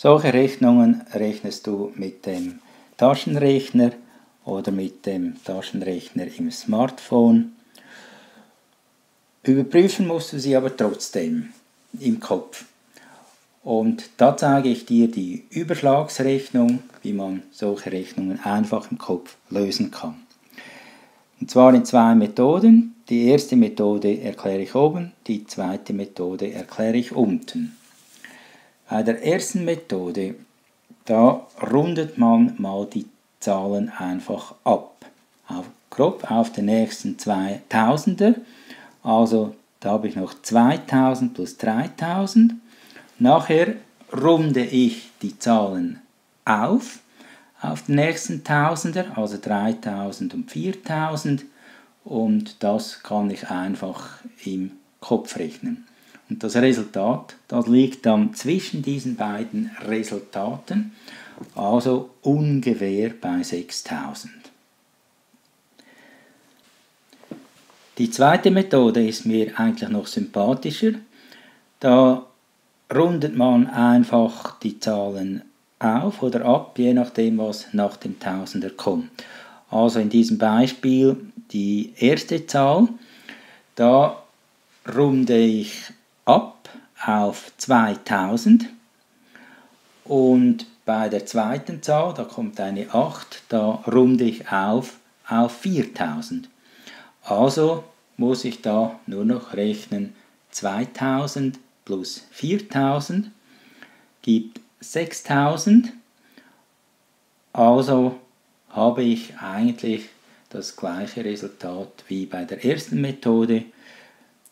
Solche Rechnungen rechnest du mit dem Taschenrechner oder mit dem Taschenrechner im Smartphone. Überprüfen musst du sie aber trotzdem im Kopf. Und da zeige ich dir die Überschlagsrechnung, wie man solche Rechnungen einfach im Kopf lösen kann. Und zwar in zwei Methoden. Die erste Methode erkläre ich oben, die zweite Methode erkläre ich unten. Bei der ersten Methode, da rundet man mal die Zahlen einfach ab. Auf, grob auf den nächsten zwei Tausender. Also da habe ich noch 2000 plus 3000. Nachher runde ich die Zahlen auf auf den nächsten Tausender, also 3000 und 4000 und das kann ich einfach im Kopf rechnen. Und das Resultat, das liegt dann zwischen diesen beiden Resultaten, also ungefähr bei 6000. Die zweite Methode ist mir eigentlich noch sympathischer. Da rundet man einfach die Zahlen auf oder ab, je nachdem, was nach dem Tausender kommt. Also in diesem Beispiel die erste Zahl, da runde ich ab auf 2000 und bei der zweiten Zahl, da kommt eine 8, da runde ich auf auf 4000. Also muss ich da nur noch rechnen 2000 plus 4000 gibt 6000. Also habe ich eigentlich das gleiche Resultat wie bei der ersten Methode.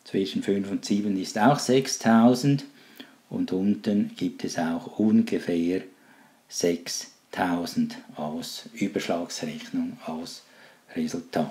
Zwischen 5 und 7 ist auch 6000 und unten gibt es auch ungefähr 6000 als Überschlagsrechnung, als Resultat.